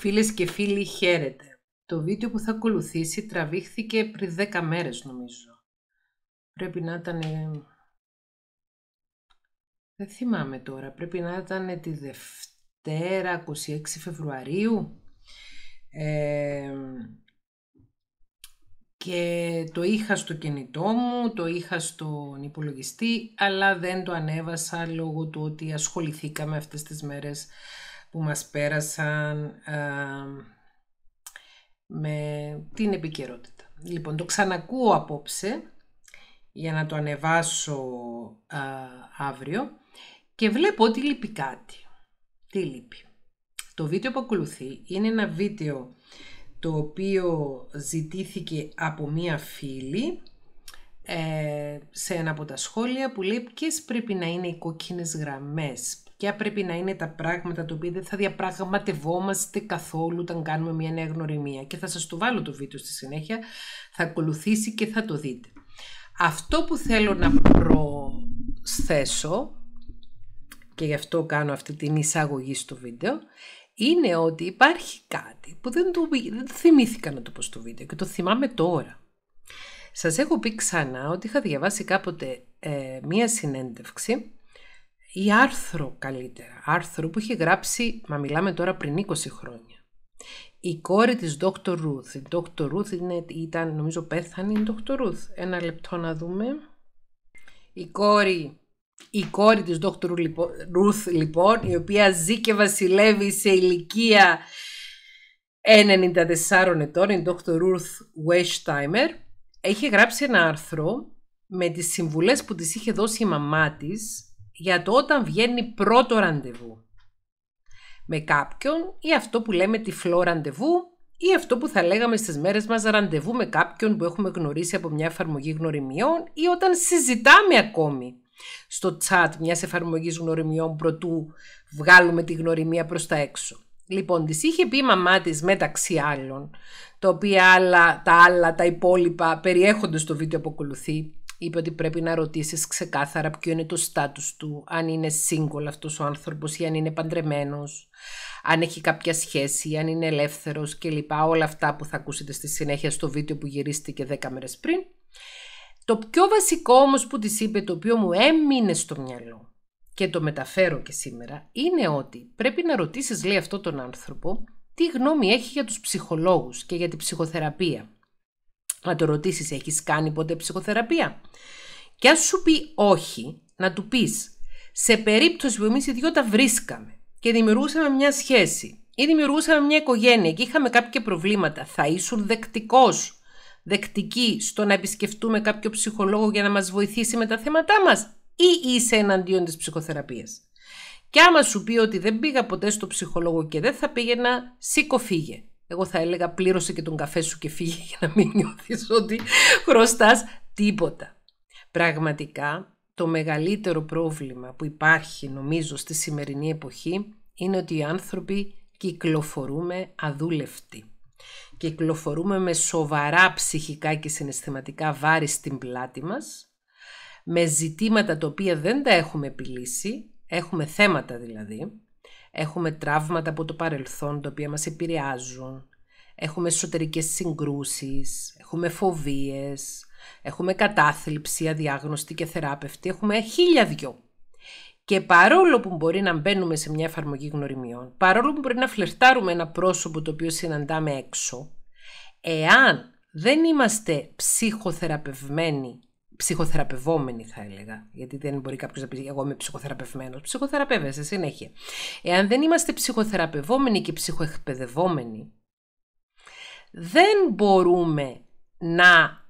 Φίλες και φίλοι, χαίρετε. Το βίντεο που θα ακολουθήσει τραβήχθηκε πριν 10 μέρες νομίζω. Πρέπει να ήταν... Δεν θυμάμαι τώρα. Πρέπει να ήταν τη Δευτέρα 26 Φεβρουαρίου. Ε, και το είχα στο κινητό μου, το είχα στον υπολογιστή, αλλά δεν το ανέβασα λόγω του ότι ασχοληθήκαμε αυτές τις μέρες που μας πέρασαν με την επικαιρότητα. Λοιπόν, το ξανακούω απόψε για να το ανεβάσω αύριο και βλέπω ότι λείπει κάτι. Τι λείπει; Το βίντεο που ακολουθεί είναι ένα βίντεο το οποίο ζητήθηκε από μία φίλη ε, σε ένα από τα σχόλια που λέει ποιες πρέπει να είναι οι κόκκινες γραμμές ποια πρέπει να είναι τα πράγματα τα οποία δεν θα διαπραγματευόμαστε καθόλου όταν κάνουμε μια νέα γνωριμία. Και θα σας το βάλω το βίντεο στη συνέχεια. Θα ακολουθήσει και θα το δείτε. Αυτό που θέλω να προσθέσω και γι' αυτό κάνω αυτή την εισαγωγή στο βίντεο είναι ότι υπάρχει κάτι που δεν το, δεν το θυμήθηκα να το πω στο βίντεο και το θυμάμαι τώρα. Σας έχω πει ξανά ότι είχα διαβάσει κάποτε ε, μία συνέντευξη ή άρθρο καλύτερα, άρθρο που είχε γράψει, μα μιλάμε τώρα πριν 20 χρόνια. Η κόρη της Dr. Ruth, η Dr. Ruth είναι, ήταν νομίζω πέθανη η Dr. Ruth. Ένα λεπτό να δούμε. Η κόρη η κόρη της Dr. Ruth λοιπόν, η οποία ζει και βασιλεύει σε ηλικία 94 ετών, η Dr. Ruth Weistheimer, έχει γράψει ένα άρθρο με τις συμβουλές που της είχε δώσει η μαμά της για το όταν βγαίνει πρώτο ραντεβού με κάποιον ή αυτό που λέμε τυφλό ραντεβού ή αυτό που θα λέγαμε στις μέρες μας ραντεβού με κάποιον που έχουμε γνωρίσει από μια εφαρμογή γνωριμιών ή όταν συζητάμε ακόμη στο chat μιας εφαρμογής γνωριμιών προτού βγάλουμε τη γνωριμία προς τα έξω. Λοιπόν, της είχε πει η μαμά της μεταξύ άλλων, τα οποία άλλα, τα άλλα, τα υπόλοιπα περιέχονται στο βίντεο που ακολουθεί. Είπε ότι πρέπει να ρωτήσεις ξεκάθαρα ποιο είναι το στάτους του, αν είναι single αυτός ο άνθρωπος ή αν είναι παντρεμένος, αν έχει κάποια σχέση, αν είναι ελεύθερος κλπ. Όλα αυτά που θα ακούσετε στη συνέχεια στο βίντεο που γυρίστηκε 10 μέρες πριν. Το πιο βασικό όμως που της είπε, το οποίο μου έμεινε στο μυαλό και το μεταφέρω και σήμερα, είναι ότι πρέπει να ρωτήσεις, λέει αυτό τον άνθρωπο, τι γνώμη έχει για τους ψυχολόγους και για τη ψυχοθεραπεία. Να το ρωτήσεις, έχεις κάνει ποτέ ψυχοθεραπεία; Και αν σου πει όχι, να του πεις, σε περίπτωση που εμείς οι δυο τα βρίσκαμε και δημιουργούσαμε μια σχέση ή δημιουργούσαμε μια οικογένεια και είχαμε κάποια προβλήματα, θα ήσουν δεκτικός δεκτική στο να επισκεφτούμε κάποιο ψυχολόγο για να μας βοηθήσει με τα θέματά μας ή είσαι εναντίον της ψυχοθεραπείας; Και άμα σου πει ότι δεν πήγα ποτέ στο ψυχολόγο και δεν θα πήγαινα, σήκω φύγε. Εγώ θα έλεγα πλήρωσε και τον καφέ σου και φύγε για να μην νιώθεις ότι χρωστάς τίποτα. Πραγματικά το μεγαλύτερο πρόβλημα που υπάρχει νομίζω στη σημερινή εποχή είναι ότι οι άνθρωποι κυκλοφορούμε αδούλευτοι κυκλοφορούμε με σοβαρά ψυχικά και συναισθηματικά βάρη στην πλάτη μας, με ζητήματα τα οποία δεν τα έχουμε επιλύσει, έχουμε θέματα δηλαδή, έχουμε τραύματα από το παρελθόν τα οποία μας επηρεάζουν, έχουμε εσωτερικές συγκρούσεις, έχουμε φοβίες, έχουμε κατάθλιψη, αδιάγνωστη και θεράπευτη, έχουμε χίλια δυο. Και παρόλο που μπορεί να μπαίνουμε σε μια εφαρμογή γνωριμιών, παρόλο που μπορεί να φλερτάρουμε ένα πρόσωπο το οποίο συναντάμε έξω, εάν δεν είμαστε ψυχοθεραπευμένοι, ψυχοθεραπευόμενοι θα έλεγα, γιατί δεν μπορεί κάποιος να πει εγώ είμαι ψυχοθεραπευμένος, ψυχοθεραπεύεσαι συνέχεια. Εάν δεν είμαστε ψυχοθεραπευόμενοι και ψυχοεκπαιδευόμενοι, δεν μπορούμε να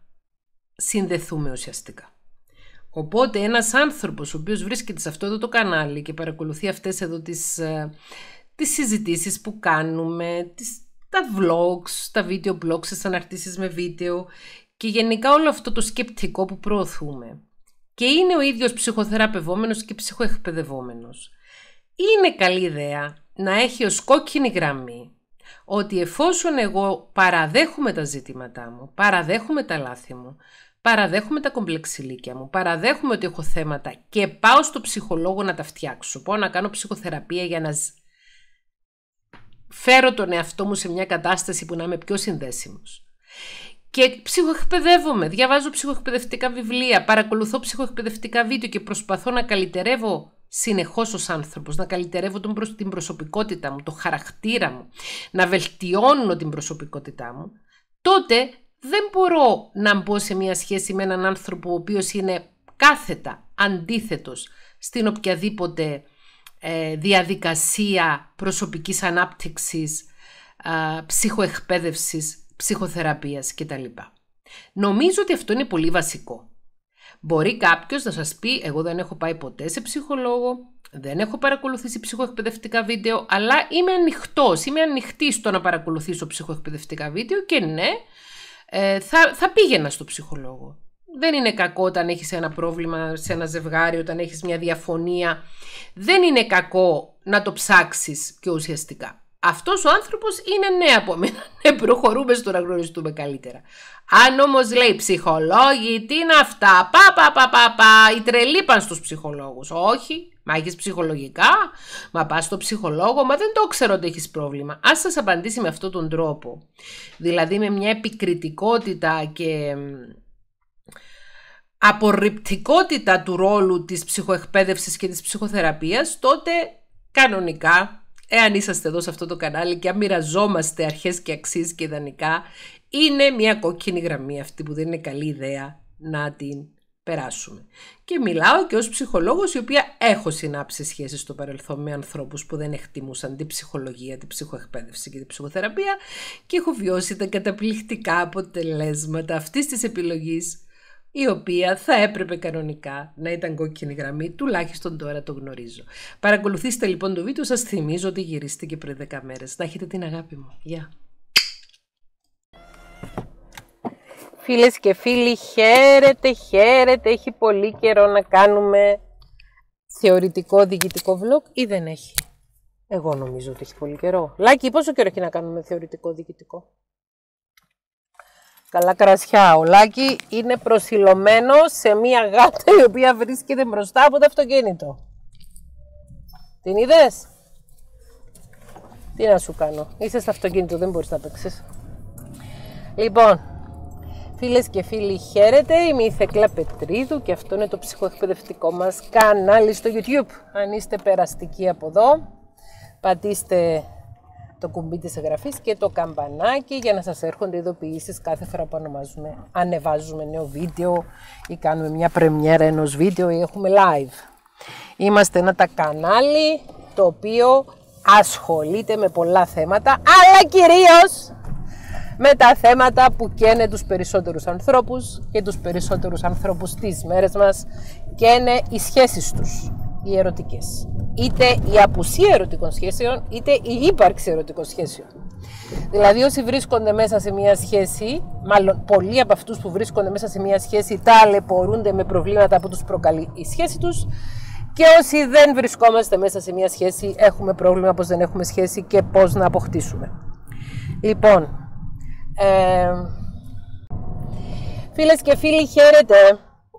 συνδεθούμε ουσιαστικά. Οπότε ένας άνθρωπος ο οποίος βρίσκεται σε αυτό εδώ το κανάλι και παρακολουθεί αυτές εδώ τις, ε, τις συζητήσεις που κάνουμε, τις, τα vlogs, τα video blogs, τις αναρτήσεις με βίντεο και γενικά όλο αυτό το σκεπτικό που προωθούμε. Και είναι ο ίδιος ψυχοθεραπευόμενος και ψυχοεκπαιδευόμενος. Είναι καλή ιδέα να έχει ως κόκκινη γραμμή ότι εφόσον εγώ παραδέχομαι τα ζητήματά μου, παραδέχομαι τα λάθη μου, παραδέχομαι τα κομπλεξιλίκια μου, παραδέχομαι ότι έχω θέματα και πάω στο ψυχολόγο να τα φτιάξω. Πάω να κάνω ψυχοθεραπεία για να φέρω τον εαυτό μου σε μια κατάσταση που να είμαι πιο συνδέσιμος. Και ψυχοεκπαιδεύομαι, διαβάζω ψυχοεκπαιδευτικά βιβλία, παρακολουθώ ψυχοεκπαιδευτικά βίντεο και προσπαθώ να καλυτερεύω συνεχώς ως άνθρωπος, να καλυτερεύω τον, την προσωπικότητα μου, το χαρακτήρα μου, να βελτιώνω την προσωπικότητά μου, τότε δεν μπορώ να μπω σε μια σχέση με έναν άνθρωπο ο οποίος είναι κάθετα αντίθετος στην οποιαδήποτε ε, διαδικασία προσωπικής ανάπτυξης, ε, ψυχοεκπαίδευσης, ψυχοθεραπείας κτλ. Νομίζω ότι αυτό είναι πολύ βασικό. Μπορεί κάποιος να σας πει εγώ δεν έχω πάει ποτέ σε ψυχολόγο, δεν έχω παρακολουθήσει ψυχοεκπαιδευτικά βίντεο, αλλά είμαι ανοιχτός, είμαι ανοιχτή στο να παρακολουθήσω ψυχοεκπαιδευτικά βίντεο και ναι, ε, θα, θα πήγαινα στο ψυχολόγο. Δεν είναι κακό όταν έχεις ένα πρόβλημα σε ένα ζευγάρι, όταν έχεις μια διαφωνία. Δεν είναι κακό να το ψάξεις πιο ουσιαστικά. Αυτός ο άνθρωπος είναι ναι από μένα. Ναι, προχωρούμε στο να γνωριστούμε καλύτερα. Αν όμως λέει ψυχολόγοι, τι είναι αυτά, πα πα πα πα πα, οι τρελοί πάνε στους ψυχολόγους. Όχι, μα έχεις ψυχολογικά, μα πας στο ψυχολόγο, μα δεν το ξέρω ότι έχεις πρόβλημα. Ας σας απαντήσει με αυτόν τον τρόπο, δηλαδή με μια επικριτικότητα και απορριπτικότητα του ρόλου της ψυχοεκπαίδευσης και της ψυχοθεραπείας, τότε κανονικά, εάν είσαστε εδώ σε αυτό το κανάλι και αν μοιραζόμαστε αρχές και αξίες και ιδανικά, είναι μια κόκκινη γραμμή αυτή που δεν είναι καλή ιδέα να την περάσουμε. Και μιλάω και ως ψυχολόγος η οποία έχω συνάψει σχέσεις στο παρελθόν με ανθρώπους που δεν εκτιμούσαν την ψυχολογία, την ψυχοεκπαίδευση και την ψυχοθεραπεία και έχω βιώσει τα καταπληκτικά αποτελέσματα αυτής της επιλογής η οποία θα έπρεπε κανονικά να ήταν κόκκινη γραμμή, τουλάχιστον τώρα το γνωρίζω. Παρακολουθήστε λοιπόν το βίντεο, σας θυμίζω ότι γυρίστηκε πριν 10 μέρες. Να έχετε την αγάπη μου. Γεια! Φίλες και φίλοι, χαίρετε, χαίρετε. Έχει πολύ καιρό να κάνουμε θεωρητικό διοικητικό vlog ή δεν έχει; Εγώ νομίζω ότι έχει πολύ καιρό. Λάκη, πόσο καιρό έχει να κάνουμε θεωρητικό διοικητικό; Καλά κρασιά. Ο Λάκη είναι προσιλωμένο σε μία γάτα η οποία βρίσκεται μπροστά από το αυτοκίνητο. Την είδες; Τι να σου κάνω. Είσαι στο αυτοκίνητο, δεν μπορείς να παίξεις. Λοιπόν, φίλες και φίλοι, χαίρετε. Είμαι η Θεκλά Πετρίδου και αυτό είναι το ψυχοεκπαιδευτικό μας κανάλι στο YouTube. Αν είστε περαστικοί από εδώ, πατήστε το κουμπί της εγγραφής και το καμπανάκι για να σας έρχονται ειδοποιήσεις κάθε φορά που ονομάζουμε, ανεβάζουμε νέο βίντεο ή κάνουμε μια πρεμιέρα ενός βίντεο ή έχουμε live. Είμαστε ένα τα κανάλι το οποίο ασχολείται με πολλά θέματα, αλλά κυρίως με τα θέματα που καίνε τους περισσότερους ανθρώπους και τους περισσότερους ανθρώπους τις μέρες μας και είναι οι σχέσεις τους, οι ερωτικές είτε η απουσία ερωτικών σχέσεων, είτε η ύπαρξη ερωτικών σχέσεων. Δηλαδή όσοι βρίσκονται μέσα σε μια σχέση, μάλλον πολλοί από αυτούς που βρίσκονται μέσα σε μια σχέση ταλαιπωρούνται με προβλήματα που τους προκαλεί η σχέση τους και όσοι δεν βρισκόμαστε μέσα σε μια σχέση έχουμε πρόβλημα πως δεν έχουμε σχέση και πώς να αποκτήσουμε. Λοιπόν, ε, φίλες και φίλοι χαίρετε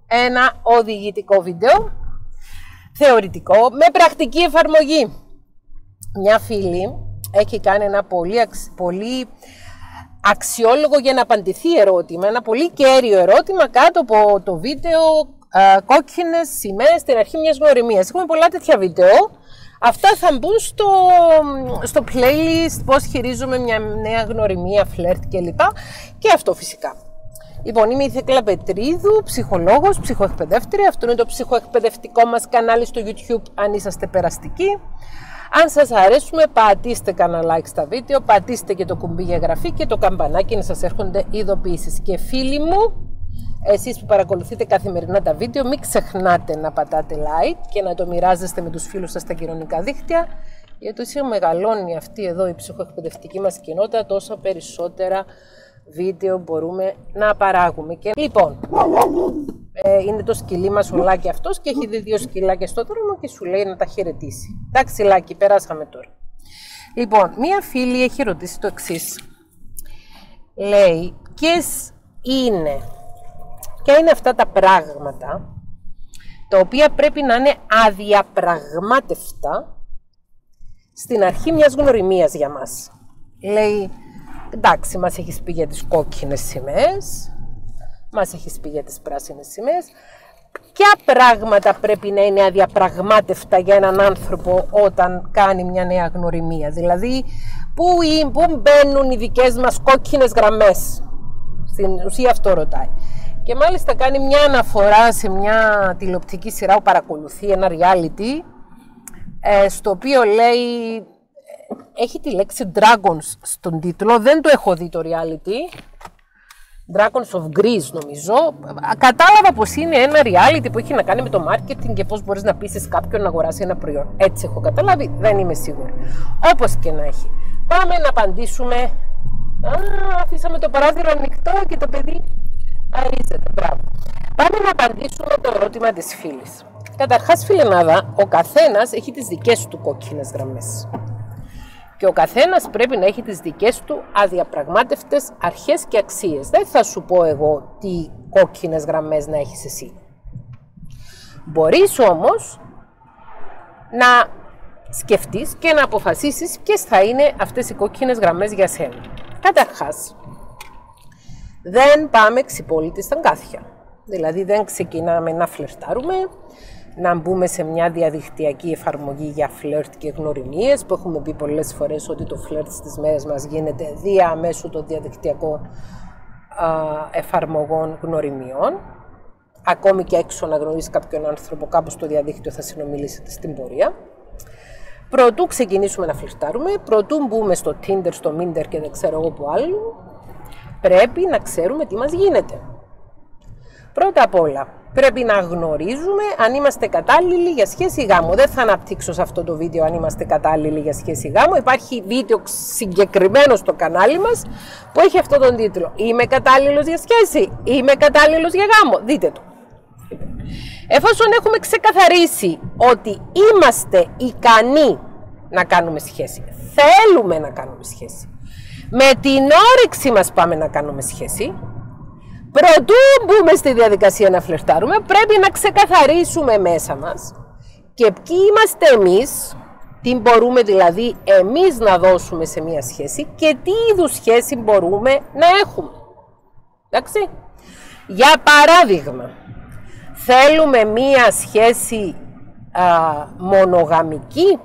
ένα οδηγητικό βίντεο θεωρητικό με πρακτική εφαρμογή. Μια φίλη έχει κάνει ένα πολύ, πολύ αξιόλογο για να απαντηθεί ερώτημα, ένα πολύ κέριο ερώτημα κάτω από το βίντεο α, κόκκινες σημαίες στην αρχή μιας γνωριμίας. Έχουμε πολλά τέτοια βίντεο. Αυτά θα μπουν στο, στο playlist πώς χειρίζομαι μια νέα γνωριμία, φλερτ κλπ. Και αυτό φυσικά. Λοιπόν, είμαι η Θέκλα Πετρίδου, ψυχολόγος, ψυχοεκπαιδεύτρια. Αυτό είναι το ψυχοεκπαιδευτικό μας κανάλι στο YouTube, αν είσαστε περαστικοί. Αν σας αρέσουμε, πατήστε κανένα like στα βίντεο, πατήστε και το κουμπί για εγγραφή και το καμπανάκι να σας έρχονται ειδοποιήσεις. Και φίλοι μου, εσείς που παρακολουθείτε καθημερινά τα βίντεο, μην ξεχνάτε να πατάτε like και να το μοιράζεστε με τους φίλους σας στα κοινωνικά δίκτυα, γιατί όσο μεγαλώνει αυτή εδώ η ψυχοεκπαιδευτική μας κοινότητα, τόσο περισσότερα βίντεο μπορούμε να παράγουμε. Και, λοιπόν, ε, είναι το σκυλί μας ο Λάκη αυτός και έχει δει δύο σκυλάκια στο δρόμο και σου λέει να τα χαιρετήσει. Εντάξει Λάκη, περάσαμε τώρα. Λοιπόν, μία φίλη έχει ρωτήσει το εξής. Λέει, ποιες είναι, ποια είναι αυτά τα πράγματα τα οποία πρέπει να είναι αδιαπραγμάτευτα στην αρχή μιας γνωριμίας για μας. Λέει, εντάξει, μας έχεις πει για τις κόκκινες σημαίες, μας έχεις πει για τις πράσινες σημαίες, ποια πράγματα πρέπει να είναι αδιαπραγμάτευτα για έναν άνθρωπο όταν κάνει μια νέα γνωριμία; Δηλαδή, πού, πού μπαίνουν οι δικές μας κόκκινες γραμμές; Στην ουσία αυτό ρωτάει. Και μάλιστα κάνει μια αναφορά σε μια τηλεοπτική σειρά που παρακολουθεί, ένα reality, ε, στο οποίο λέει, έχει τη λέξη Dragons στον τίτλο, δεν το έχω δει το reality, Dragons of Greece νομίζω, κατάλαβα πως είναι ένα reality που έχει να κάνει με το marketing και πώς μπορείς να πείσεις κάποιον να αγοράσει ένα προϊόν. Έτσι έχω καταλάβει, δεν είμαι σίγουρη. Όπως και να έχει. Πάμε να απαντήσουμε. Α, αφήσαμε το παράθυρο ανοιχτό και το παιδί αρίζεται. Μπράβο. Πάμε να απαντήσουμε το ερώτημα της φίλης. Καταρχάς, φιλενάδα, ο καθένας έχει τις δικές του κόκκινες γραμμές. Και ο καθένας πρέπει να έχει τις δικές του αδιαπραγμάτευτες αρχές και αξίες. Δεν θα σου πω εγώ τι κόκκινες γραμμές να έχεις εσύ. Μπορείς όμως να σκεφτείς και να αποφασίσεις ποιες θα είναι αυτές οι κόκκινες γραμμές για σένα. Καταρχάς, δεν πάμε ξυπόλυτοι στα κάθια. Δηλαδή δεν ξεκινάμε να φλερτάρουμε, να μπούμε σε μια διαδικτυακή εφαρμογή για φλερτ και γνωριμίες που έχουμε πει πολλές φορές ότι το φλερτ στις μέρες μας γίνεται διαμέσου των διαδικτυακών εφαρμογών γνωριμιών. Ακόμη και έξω να γνωρίσει κάποιον άνθρωπο κάπου στο διαδίκτυο θα συνομιλήσετε στην πορεία. Πρωτού ξεκινήσουμε να φλερτάρουμε, πρωτού μπούμε στο Tinder, στο Minder και δεν ξέρω εγώ που άλλο, πρέπει να ξέρουμε τι μας γίνεται. Πρώτα απ' όλα, πρέπει να γνωρίζουμε αν είμαστε κατάλληλοι για σχέση γάμου. Δεν θα αναπτύξω σε αυτό το βίντεο αν είμαστε κατάλληλοι για σχέση γάμου. Υπάρχει βίντεο συγκεκριμένο στο κανάλι μας που έχει αυτό τον τίτλο. Είμαι κατάλληλος για σχέση, είμαι κατάλληλος για γάμο. Δείτε το. Εφόσον έχουμε ξεκαθαρίσει ότι είμαστε ικανοί να κάνουμε σχέση, θέλουμε να κάνουμε σχέση, με την όρεξη μας πάμε να κάνουμε σχέση, Πρωτού μπούμε στη διαδικασία να φλερτάρουμε, πρέπει να ξεκαθαρίσουμε μέσα μας και ποιοι είμαστε εμείς, τι μπορούμε δηλαδή εμείς να δώσουμε σε μια σχέση και τι είδους σχέση μπορούμε να έχουμε. Εντάξει. Για παράδειγμα, θέλουμε μια σχέση α, μονογαμική,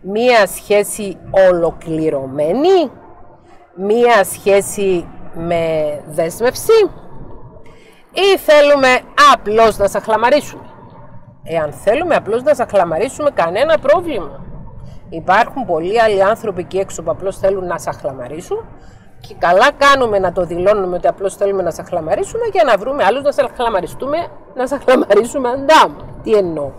μια σχέση ολοκληρωμένη, μια σχέση με δέσμευση ή θέλουμε απλώς να σαχλαμαρίσουμε. Εάν θέλουμε απλώς να σαχλαμαρίσουμε κανένα πρόβλημα. Υπάρχουν πολλοί άλλοι άνθρωποι εκεί έξω που απλώς θέλουν να σαχλαμαρίσουν και καλά κάνουμε να το δηλώνουμε ότι απλώς θέλουμε να σαχλαμαρίσουμε για να βρούμε άλλους να σαχλαμαριστούμε, να σαχλαμαρίσουμε αντάμα. Τι εννοώ;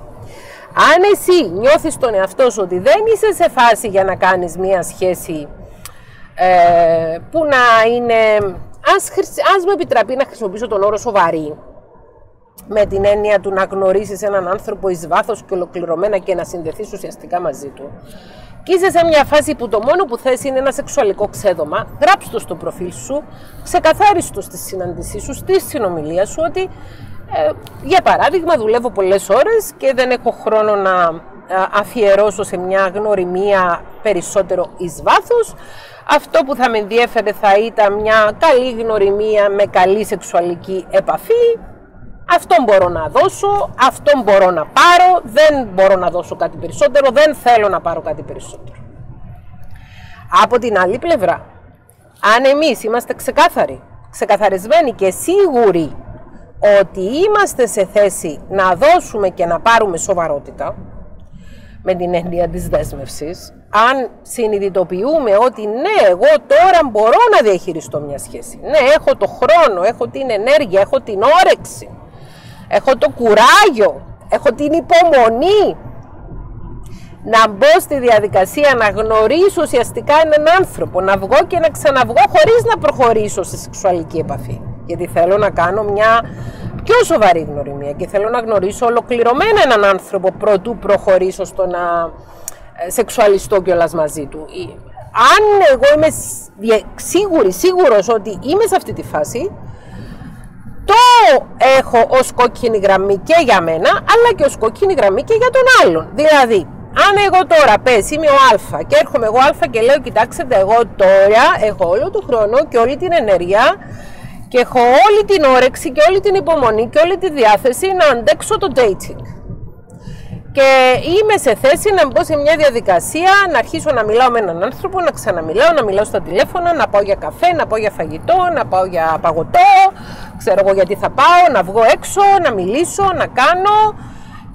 Αν εσύ νιώθεις τον εαυτό σου ότι δεν είσαι σε φάση για να κάνεις μία σχέση ε, που να είναι, ας, ας μου επιτραπεί να χρησιμοποιήσω τον όρο σοβαρή, με την έννοια του να γνωρίσεις έναν άνθρωπο εις βάθος και ολοκληρωμένα και να συνδεθείς ουσιαστικά μαζί του. Και είσαι σε μια φάση που το μόνο που θες είναι ένα σεξουαλικό ξέδωμα, γράψτε το στο προφίλ σου, ξεκαθάρισε το στη συνάντησή σου, στη συνομιλία σου, ότι ε, για παράδειγμα δουλεύω πολλές ώρες και δεν έχω χρόνο να ε, αφιερώσω σε μια γνωριμία περισσότερο εις βάθος, αυτό που θα με ενδιέφερε θα ήταν μια καλή γνωριμία με καλή σεξουαλική επαφή. Αυτό μπορώ να δώσω, αυτό μπορώ να πάρω, δεν μπορώ να δώσω κάτι περισσότερο, δεν θέλω να πάρω κάτι περισσότερο. Από την άλλη πλευρά, αν εμείς είμαστε ξεκάθαροι, ξεκαθαρισμένοι και σίγουροι ότι είμαστε σε θέση να δώσουμε και να πάρουμε σοβαρότητα, με την έννοια της δέσμευσης, αν συνειδητοποιούμε ότι ναι, εγώ τώρα μπορώ να διαχειριστώ μια σχέση. Ναι, έχω το χρόνο, έχω την ενέργεια, έχω την όρεξη, έχω το κουράγιο, έχω την υπομονή να μπω στη διαδικασία να γνωρίσω ουσιαστικά έναν άνθρωπο, να βγω και να ξαναβγώ χωρίς να προχωρήσω σε σεξουαλική επαφή. Γιατί θέλω να κάνω μια πιο σοβαρή γνωριμία και θέλω να γνωρίσω ολοκληρωμένα έναν άνθρωπο πρωτού προχωρήσω στο να ε, σεξουαλιστώ κιόλας μαζί του. Αν εγώ είμαι σίγουρη, σίγουρος ότι είμαι σε αυτή τη φάση, το έχω ως κόκκινη γραμμή και για μένα, αλλά και ως κόκκινη γραμμή και για τον άλλον. Δηλαδή, αν εγώ τώρα πες είμαι ο Α και έρχομαι εγώ Α και λέω κοιτάξτε εγώ τώρα έχω όλο τον χρόνο και όλη την ενέργεια και έχω όλη την όρεξη και όλη την υπομονή και όλη τη διάθεση να αντέξω το dating. Και είμαι σε θέση να μπω σε μια διαδικασία, να αρχίσω να μιλάω με έναν άνθρωπο, να ξαναμιλάω, να μιλάω στα τηλέφωνα, να πάω για καφέ, να πάω για φαγητό, να πάω για παγωτό, ξέρω εγώ γιατί θα πάω, να βγω έξω, να μιλήσω, να κάνω.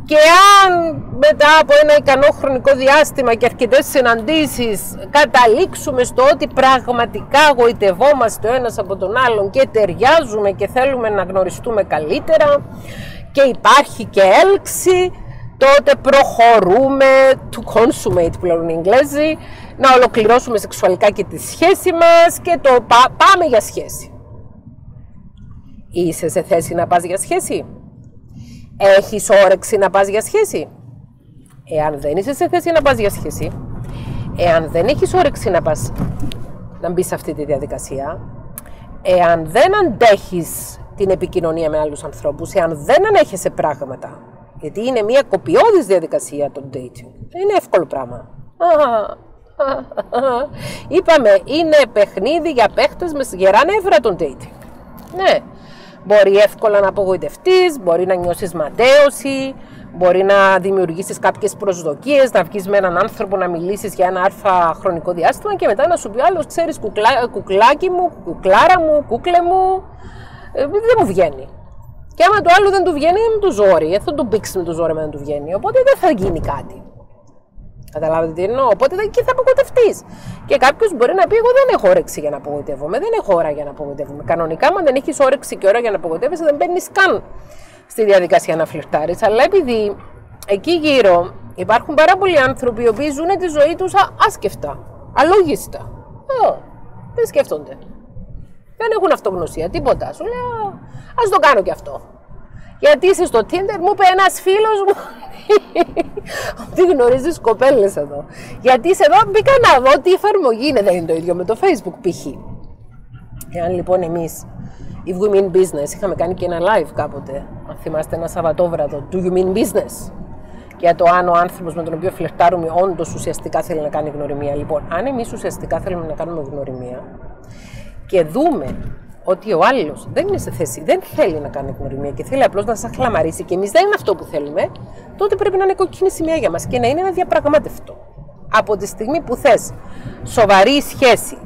Και αν μετά από ένα ικανό χρονικό διάστημα και αρκετές συναντήσεις καταλήξουμε στο ότι πραγματικά γοητευόμαστε ο ένας από τον άλλον και ταιριάζουμε και θέλουμε να γνωριστούμε καλύτερα και υπάρχει και έλξη, τότε προχωρούμε to consummate πλέον Ιγγλέζοι, να ολοκληρώσουμε σεξουαλικά και τη σχέση μας και το πάμε για σχέση. Είσαι σε θέση να πας για σχέση; Έχεις όρεξη να πας για σχέση; Εάν δεν είσαι σε θέση να πας για σχέση, εάν δεν έχεις όρεξη να πας να μπεις σε αυτή τη διαδικασία, εάν δεν αντέχεις την επικοινωνία με άλλους ανθρώπους, εάν δεν ανέχεσαι πράγματα, γιατί είναι μια κοπιώδης διαδικασία το dating. Δεν είναι εύκολο πράγμα. Είπαμε, είναι παιχνίδι για παίχτες με γερά νεύρα το dating. Ναι, Μπορεί εύκολα να απογοητευτείς, μπορεί να νιώσεις ματέωση, μπορεί να δημιουργήσεις κάποιες προσδοκίες, να βγεις με έναν άνθρωπο να μιλήσεις για ένα άρθα χρονικό διάστημα και μετά να σου πει άλλος: Ξέρεις, κουκλά, κουκλάκι μου, κουκλάρα μου, κούκλε μου. Ε, δεν μου βγαίνει. Και άμα το άλλο δεν του βγαίνει, είναι με το ζόρι. Δεν θα τον πήξει με το ζόρι, με δεν του βγαίνει. Οπότε δεν θα γίνει κάτι. Καταλάβετε τι εννοώ. Οπότε και θα απογοητευτείς. Και κάποιος μπορεί να πει: Εγώ δεν έχω όρεξη για να απογοητεύομαι. Δεν έχω ώρα για να απογοητεύομαι. Κανονικά, αν δεν έχεις όρεξη και ώρα για να απογοητεύεσαι, δεν μπαίνει καν στη διαδικασία να φλερτάρεις. Αλλά επειδή εκεί γύρω υπάρχουν πάρα πολλοί άνθρωποι οι οποίοι ζουν τη ζωή τους άσκεφτα, αλόγιστα. Oh, δεν σκέφτονται. Δεν έχουν αυτογνωσία, τίποτα. Σου λέω, ας το κάνω κι αυτό. Γιατί είσαι στο Tinder, μου είπε ένας φίλος μου ότι γνωρίζει κοπέλες εδώ. Γιατί είσαι εδώ, μπήκα να δω τι εφαρμογή είναι. Δεν είναι το ίδιο με το Facebook π.χ. Εάν λοιπόν εμείς, η Women Business, είχαμε κάνει και ένα live κάποτε, αν θυμάστε ένα Σαββατόβραδο, Do You Mean Business, για το αν ο άνθρωπος με τον οποίο φλερτάρουμε όντως ουσιαστικά θέλει να κάνει γνωριμία. Λοιπόν, αν εμείς ουσιαστικά θέλουμε να κάνουμε γνωριμία και δούμε ότι ο άλλος δεν είναι σε θέση, δεν θέλει να κάνει γνωριμία και θέλει απλώς να σας χλαμαρίσει και εμείς δεν είναι αυτό που θέλουμε, τότε πρέπει να είναι κοκκίνη σημεία για μας και να είναι ένα διαπραγμάτευτο. Από τη στιγμή που θες σοβαρή σχέση,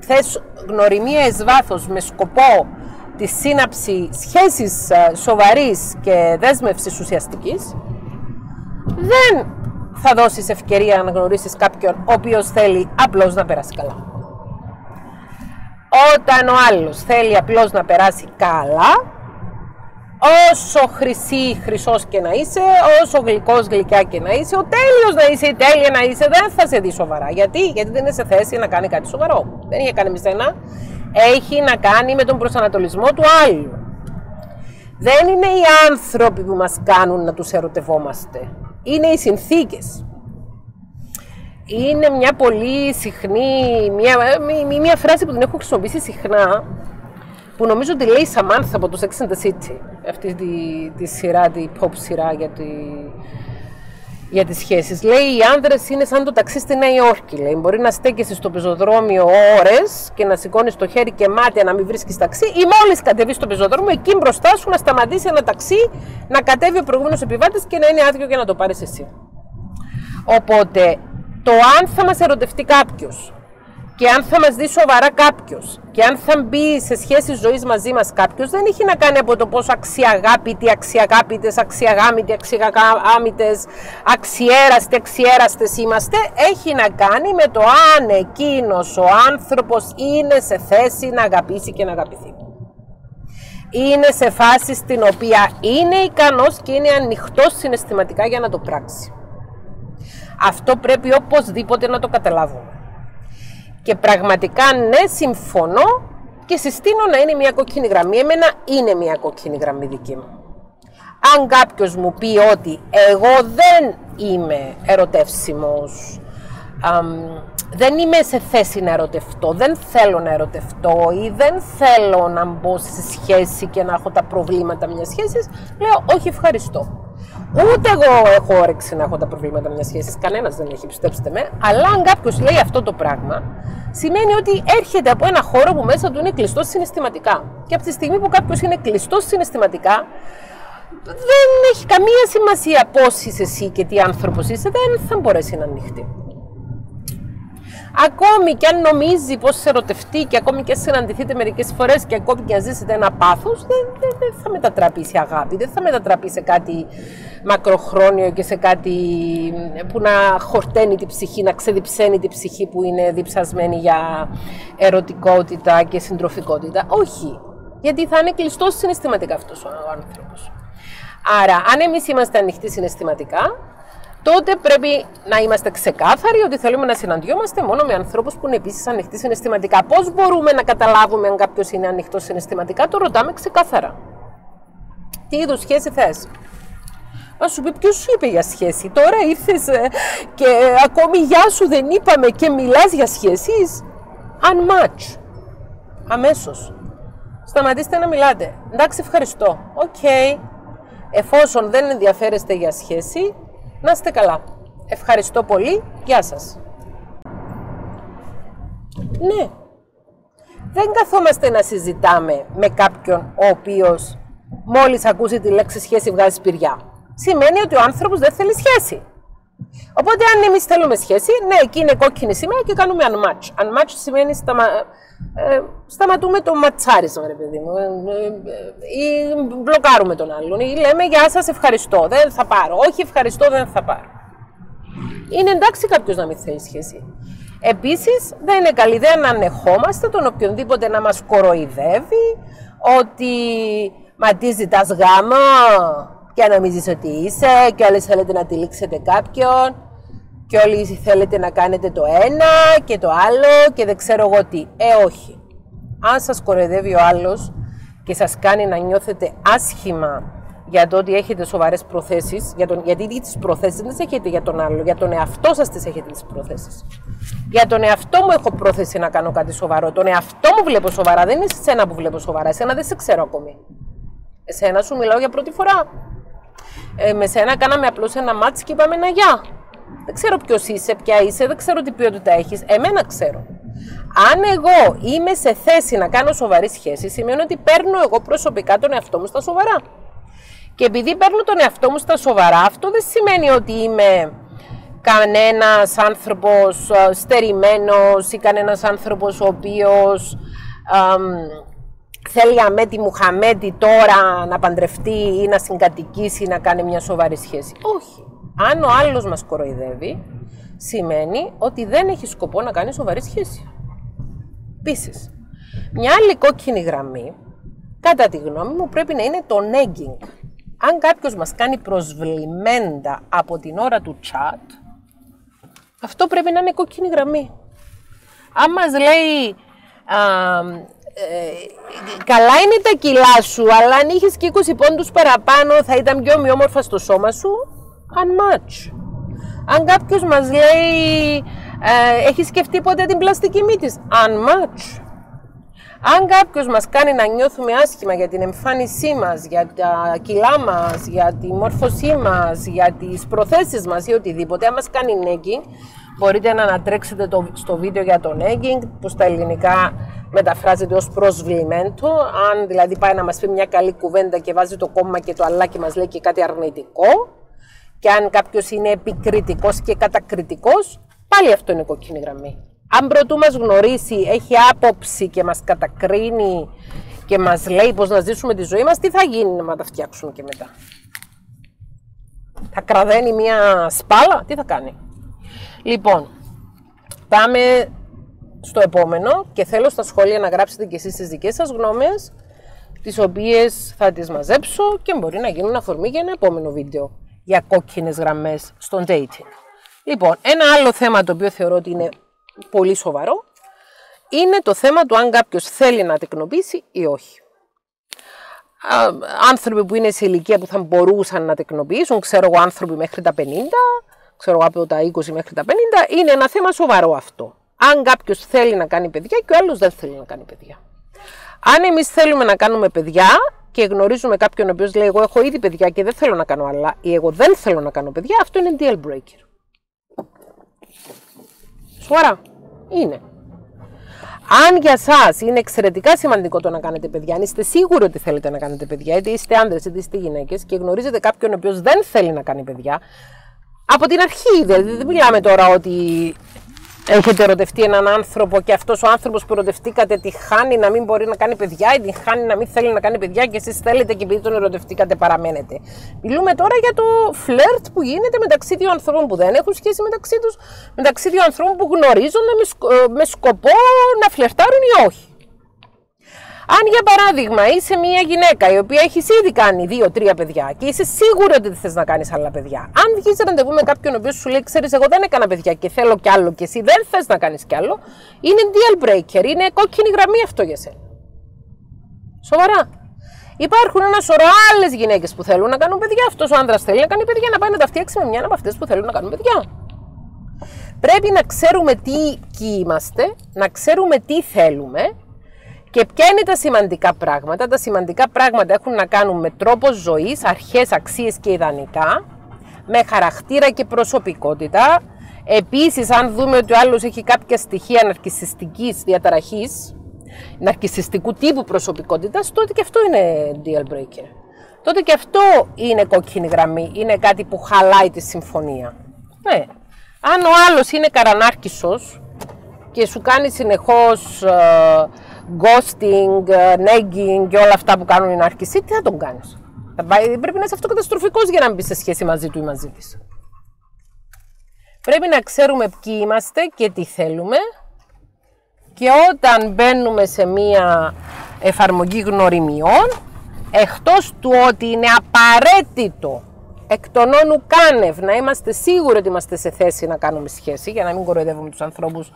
θες γνωριμία ει βάθος με σκοπό τη σύναψη σχέσης ε, σοβαρής και δέσμευσης ουσιαστικής, δεν θα δώσεις ευκαιρία να γνωρίσεις κάποιον ο οποίος θέλει απλώς να περάσει καλά. Όταν ο άλλος θέλει απλώς να περάσει καλά, όσο χρυσή χρυσός και να είσαι, όσο γλυκός γλυκιά και να είσαι, ο τέλειος να είσαι, η τέλεια να είσαι, δεν θα σε δει σοβαρά. Γιατί, Γιατί δεν είναι σε θέση να κάνει κάτι σοβαρό. Δεν έχει κάνει με σένα. Έχει να κάνει με τον προσανατολισμό του άλλου. Δεν είναι οι άνθρωποι που μας κάνουν να τους ερωτευόμαστε. Είναι οι συνθήκες είναι μια πολύ συχνή, μια, μια, μια φράση που την έχω χρησιμοποιήσει συχνά, που νομίζω ότι λέει η Σαμάνθα από το Sex and the City, αυτή τη, τη σειρά, τη pop σειρά για, τη, για τις σχέσεις. Λέει οι άνδρες είναι σαν το ταξί στη Νέα Υόρκη. Λέει. Μπορεί να στέκεσαι στο πεζοδρόμιο ώρες και να σηκώνεις το χέρι και μάτια να μην βρίσκεις ταξί ή μόλις κατεβείς στο πεζοδρόμιο εκεί μπροστά σου να σταματήσει ένα ταξί, να κατέβει ο προηγούμενος επιβάτης και να είναι άδειο και να το πάρεις εσύ. Οπότε το αν θα μας ερωτευτεί κάποιος και αν θα μας δει σοβαρά κάποιος και αν θα μπει σε σχέση ζωής μαζί μας κάποιος δεν έχει να κάνει από το πόσο αξιαγάπητοι, αξιαγάπητες, αξιαγάμητοι, αξιαγάμητες, αξιέραστοι, αξιέραστες είμαστε έχει να κάνει με το αν εκείνος ο άνθρωπος είναι σε θέση να αγαπήσει και να αγαπηθεί. Είναι σε φάση στην οποία είναι ικανός και είναι ανοιχτός συναισθηματικά για να το πράξει. Αυτό πρέπει οπωσδήποτε να το καταλάβουμε. Και πραγματικά ναι, συμφωνώ και συστήνω να είναι μια κόκκινη γραμμή. Εμένα είναι μια κόκκινη γραμμή δική μου. Αν κάποιος μου πει ότι εγώ δεν είμαι ερωτεύσιμος, δεν είμαι σε θέση να ερωτευτώ, δεν θέλω να ερωτευτώ ή δεν θέλω να μπω σε σχέση και να έχω τα προβλήματα μιας σχέσης, λέω όχι ευχαριστώ. Ούτε εγώ έχω όρεξη να έχω τα προβλήματα μιας σχέσης. Κανένας δεν έχει, πιστέψτε με. Αλλά αν κάποιος λέει αυτό το πράγμα, σημαίνει ότι έρχεται από ένα χώρο που μέσα του είναι κλειστός συναισθηματικά. Και από τη στιγμή που κάποιος είναι κλειστός συναισθηματικά, δεν έχει καμία σημασία πώ είσαι εσύ και τι άνθρωπος είσαι, δεν θα μπορέσει να ανοιχτεί. Ακόμη και αν νομίζει πως σε ερωτευτεί και ακόμη και αν συναντηθείτε μερικές φορές και ακόμη και αν ζήσετε ένα πάθος, δεν, δεν, θα μετατραπεί σε αγάπη, δεν θα μετατραπεί σε κάτι μακροχρόνιο και σε κάτι που να χορταίνει την ψυχή, να ξεδιψαίνει την ψυχή που είναι διψασμένη για ερωτικότητα και συντροφικότητα. Όχι, γιατί θα είναι κλειστός συναισθηματικά αυτός ο άνθρωπος. Άρα, αν εμείς είμαστε ανοιχτοί συναισθηματικά, τότε πρέπει να είμαστε ξεκάθαροι ότι θέλουμε να συναντιόμαστε μόνο με ανθρώπους που είναι επίσης ανοιχτοί συναισθηματικά. Πώς μπορούμε να καταλάβουμε αν κάποιος είναι ανοιχτός συναισθηματικά, το ρωτάμε ξεκάθαρα. Τι είδους σχέση θες; Να σου πει ποιος σου είπε για σχέση; Τώρα ήρθες ε, και ακόμη γεια σου δεν είπαμε και μιλάς για σχέσεις; Unmatch. Αμέσως. Σταματήστε να μιλάτε. Εντάξει, ευχαριστώ. OK. Okay. Εφόσον δεν ενδιαφέρεστε για σχέση, να είστε καλά. Ευχαριστώ πολύ. Γεια σας. Ναι. Δεν καθόμαστε να συζητάμε με κάποιον ο οποίος μόλις ακούσει τη λέξη σχέση βγάζει σπηριά. Σημαίνει ότι ο άνθρωπος δεν θέλει σχέση. Οπότε αν εμείς θέλουμε σχέση, ναι, εκεί είναι κόκκινη σημαία και κάνουμε unmatch. Unmatch σημαίνει σταμα... ε, σταματούμε το ματσάρισμα, ρε παιδί μου, ε, ε, ή μπλοκάρουμε τον άλλον, ή λέμε γεια σας, ευχαριστώ, δεν θα πάρω, όχι ευχαριστώ, δεν θα πάρω. Είναι εντάξει κάποιος να μην θέλει σχέση. Επίσης, δεν είναι καλή ιδέα να ανεχόμαστε τον οποιονδήποτε να μας κοροϊδεύει ότι μα τι ζητάς γάμα και νομίζεις ότι είσαι και όλοι θέλετε να τυλίξετε κάποιον και όλοι θέλετε να κάνετε το ένα και το άλλο και δεν ξέρω εγώ τι. Ε, όχι. Αν σας κοροϊδεύει ο άλλος και σας κάνει να νιώθετε άσχημα για το ότι έχετε σοβαρές προθέσεις, για τον, γιατί τι προθέσεις δεν τις έχετε για τον άλλο, για τον εαυτό σας τις έχετε τις προθέσεις. Για τον εαυτό μου έχω πρόθεση να κάνω κάτι σοβαρό. Τον εαυτό μου βλέπω σοβαρά, δεν είναι σε σένα που βλέπω σοβαρά. Εσένα δεν σε ξέρω ακόμη. Εσένα σου μιλάω για πρώτη φορά. Ε, με σένα κάναμε απλώς ένα μάτσο και είπαμε ένα γεια. Δεν ξέρω ποιος είσαι, ποια είσαι, δεν ξέρω τι ποιότητα έχεις. Εμένα ξέρω. Αν εγώ είμαι σε θέση να κάνω σοβαρή σχέση, σημαίνει ότι παίρνω εγώ προσωπικά τον εαυτό μου στα σοβαρά. Και επειδή παίρνω τον εαυτό μου στα σοβαρά, αυτό δεν σημαίνει ότι είμαι κανένας άνθρωπος ε, στερημένος ή κανένας άνθρωπος ο οποίος θέλει αμέτη Μουχαμέτη τώρα να παντρευτεί ή να συγκατοικήσει ή να κάνει μια σοβαρή σχέση; Όχι. Αν ο άλλος μας κοροϊδεύει, σημαίνει ότι δεν έχει σκοπό να κάνει σοβαρή σχέση. Επίσης, μια άλλη κόκκινη γραμμή, κατά τη γνώμη μου, πρέπει να είναι το negging. Αν κάποιος μας κάνει προσβλημέντα από την ώρα του chat, αυτό πρέπει να είναι κόκκινη γραμμή. Αν μας λέει ε, καλά είναι τα κιλά σου, αλλά αν είχες και 20 πόντους παραπάνω θα ήταν πιο ομοιόμορφα στο σώμα σου, unmatch. Αν κάποιος μας λέει ε, έχεις σκεφτεί ποτέ την πλαστική μύτη, unmatch. Αν κάποιος μας κάνει να νιώθουμε άσχημα για την εμφάνισή μας, για τα κιλά μας, για τη μόρφωσή μας, για τις προθέσεις μας ή οτιδήποτε, αν μας κάνει negging, μπορείτε να ανατρέξετε το, στο βίντεο για το negging, που στα ελληνικά μεταφράζεται ως προσβλημέντο. Αν δηλαδή πάει να μας πει μια καλή κουβέντα και βάζει το κόμμα και το αλάκι μας λέει και κάτι αρνητικό, και αν κάποιος είναι επικριτικός και κατακριτικός, πάλι αυτό είναι κοκκίνη γραμμή αν πρωτού μας γνωρίσει, έχει άποψη και μας κατακρίνει και μας λέει πώς να ζήσουμε τη ζωή μας, τι θα γίνει να τα φτιάξουμε και μετά; Θα κραδένει μια σπάλα, τι θα κάνει; Λοιπόν, πάμε στο επόμενο και θέλω στα σχόλια να γράψετε και εσείς τις δικές σας γνώμες, τις οποίες θα τις μαζέψω και μπορεί να γίνουν αφορμή για ένα επόμενο βίντεο για κόκκινες γραμμές στον dating. Λοιπόν, ένα άλλο θέμα το οποίο θεωρώ ότι είναι πολύ σοβαρό, είναι το θέμα του αν κάποιος θέλει να τεκνοποιήσει ή όχι. Άνθρωποι που είναι σε ηλικία που θα μπορούσαν να τεκνοποιήσουν, ξέρω εγώ άνθρωποι μέχρι τα 50, ξέρω εγώ από τα 20 μέχρι τα 50, είναι ένα θέμα σοβαρό αυτό. Αν κάποιος θέλει να κάνει παιδιά και ο άλλος δεν θέλει να κάνει παιδιά. Αν εμείς θέλουμε να κάνουμε παιδιά, και γνωρίζουμε κάποιον ο οποίος λέει: Εγώ έχω ήδη παιδιά και δεν θέλω να κάνω άλλα, ή εγώ δεν θέλω να κάνω παιδιά, αυτό είναι deal breaker. Σοβαρά. Είναι. Αν για εσά είναι εξαιρετικά σημαντικό το να κάνετε παιδιά, αν είστε σίγουροι ότι θέλετε να κάνετε παιδιά, είτε είστε άντρες είτε είστε γυναίκες και γνωρίζετε κάποιον ο οποίος δεν θέλει να κάνει παιδιά, από την αρχή, δηλαδή δεν μιλάμε τώρα ότι έχετε ερωτευτεί έναν άνθρωπο και αυτός ο άνθρωπος που ερωτευτήκατε τη χάνει να μην μπορεί να κάνει παιδιά ή τη χάνει να μην θέλει να κάνει παιδιά και εσείς θέλετε και επειδή τον ερωτευτήκατε παραμένετε. Μιλούμε τώρα για το φλερτ που γίνεται μεταξύ δύο ανθρώπων που δεν έχουν σχέση μεταξύ τους, μεταξύ δύο ανθρώπων που γνωρίζονται με, σκοπό να φλερτάρουν ή όχι. Αν για παράδειγμα είσαι μια γυναίκα η οποία έχεις ήδη κάνει δύο-τρία παιδιά και είσαι σίγουρη ότι δεν θες να κάνεις άλλα παιδιά, αν βγεις ραντεβού με κάποιον ο οποίος σου λέει: Ξέρεις, εγώ δεν έκανα παιδιά και θέλω κι άλλο και εσύ δεν θες να κάνεις κι άλλο, είναι deal breaker, είναι κόκκινη γραμμή αυτό για σένα. Σοβαρά. Υπάρχουν ένα σωρό άλλες γυναίκες που θέλουν να κάνουν παιδιά. Αυτός ο άντρα θέλει να κάνει παιδιά, να πάει να τα φτιάξει με μια από αυτές που θέλουν να κάνουν παιδιά. Πρέπει να ξέρουμε τι είμαστε, να ξέρουμε τι θέλουμε και ποια είναι τα σημαντικά πράγματα; Τα σημαντικά πράγματα έχουν να κάνουν με τρόπο ζωής, αρχές, αξίες και ιδανικά, με χαρακτήρα και προσωπικότητα. Επίσης, αν δούμε ότι ο άλλος έχει κάποια στοιχεία ναρκισιστικής διαταραχής, ναρκισιστικού τύπου προσωπικότητας, τότε και αυτό είναι deal breaker. Τότε και αυτό είναι κόκκινη γραμμή, είναι κάτι που χαλάει τη συμφωνία. Ναι. Αν ο άλλος είναι καρανάρκησος και σου κάνει συνεχώς ε, ghosting, ε, nagging και όλα αυτά που κάνουν οι ναρκισοί, τι θα τον κάνεις; Πρέπει να είσαι αυτοκαταστροφικός για να μπει σε σχέση μαζί του ή μαζί της. Πρέπει να ξέρουμε ποιοι είμαστε και τι θέλουμε και όταν μπαίνουμε σε μία εφαρμογή γνωριμιών, εκτός του ότι είναι απαραίτητο εκ των όνου κάνευ να είμαστε σίγουροι ότι είμαστε σε θέση να κάνουμε σχέση για να μην κοροϊδεύουμε τους ανθρώπους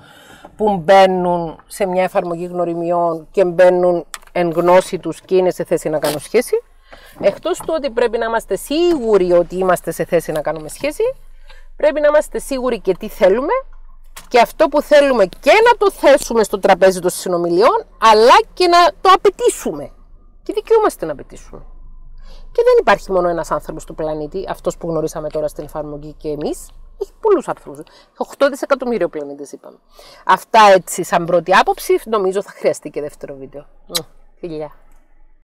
που μπαίνουν σε μια εφαρμογή γνωριμιών και μπαίνουν εν γνώση τους και είναι σε θέση να κάνουν σχέση. Εκτός του ότι πρέπει να είμαστε σίγουροι ότι είμαστε σε θέση να κάνουμε σχέση, πρέπει να είμαστε σίγουροι και τι θέλουμε και αυτό που θέλουμε και να το θέσουμε στο τραπέζι των συνομιλιών, αλλά και να το απαιτήσουμε. Και δικαιούμαστε να απαιτήσουμε. Και δεν υπάρχει μόνο ένας άνθρωπος του πλανήτη, αυτός που γνωρίσαμε τώρα στην εφαρμογή και εμείς, έχει πολλούς ανθρώπους. 8 δισεκατομμύριο πλανήτες είπαμε. Αυτά έτσι σαν πρώτη άποψη. Νομίζω θα χρειαστεί και δεύτερο βίντεο. Φιλιά.